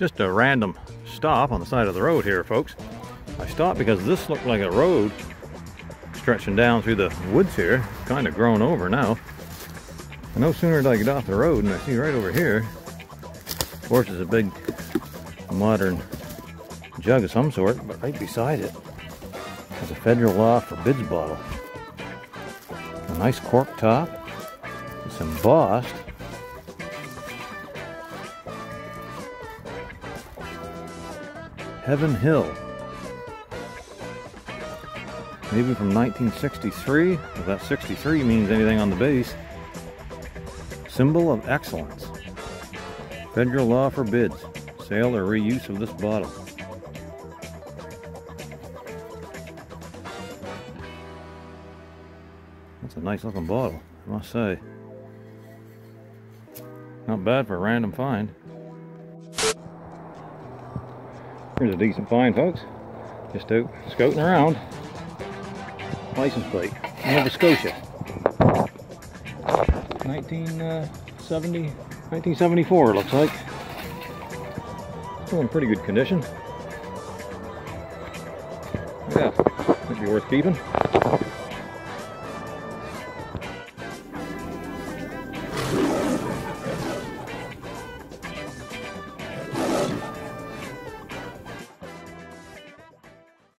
Just a random stop on the side of the road here, folks. I stopped because this looked like a road stretching down through the woods here. Kind of grown over now. No sooner did I get off the road and I see right over here, of course it's a big modern jug of some sort, but right beside it is a federal law forbids bottle. A nice cork top. It's embossed. Heaven Hill. Maybe from 1963, if that 63 means anything on the base. Symbol of excellence. Federal law forbids sale or reuse of this bottle. That's a nice looking bottle, I must say. Not bad for a random find. Here's a decent find, folks. Just out scouting around. License plate, Nova Scotia. 1970, uh, 1974 looks like. Still in pretty good condition. Yeah, might be worth keeping.